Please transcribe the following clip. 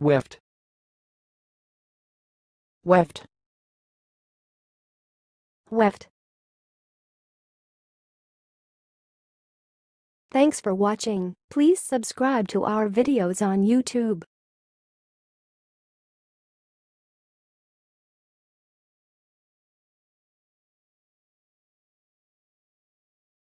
Weft. Weft. Weft. Thanks for watching. Please subscribe to our videos on YouTube.